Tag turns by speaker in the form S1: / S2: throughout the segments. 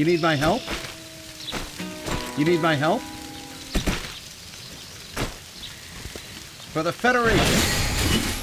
S1: You need my help? You need my help? For the Federation.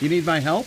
S1: You need my help?